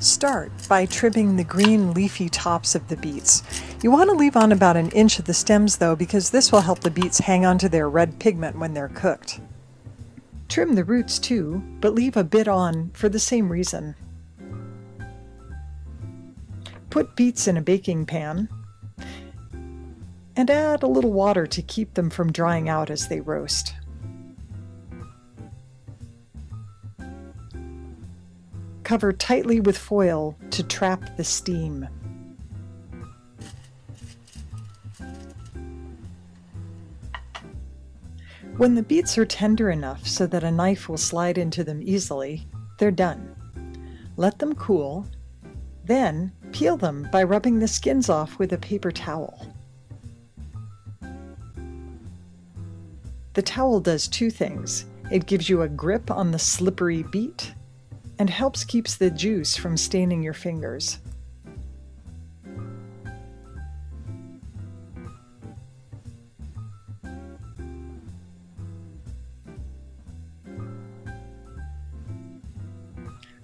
Start by trimming the green leafy tops of the beets. You want to leave on about an inch of the stems though because this will help the beets hang onto their red pigment when they're cooked. Trim the roots too, but leave a bit on for the same reason. Put beets in a baking pan and add a little water to keep them from drying out as they roast. Cover tightly with foil to trap the steam. When the beets are tender enough so that a knife will slide into them easily, they're done. Let them cool, then peel them by rubbing the skins off with a paper towel. The towel does two things. It gives you a grip on the slippery beet and helps keeps the juice from staining your fingers.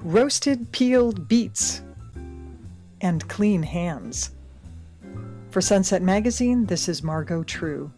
Roasted peeled beets and clean hands. For Sunset Magazine, this is Margot True.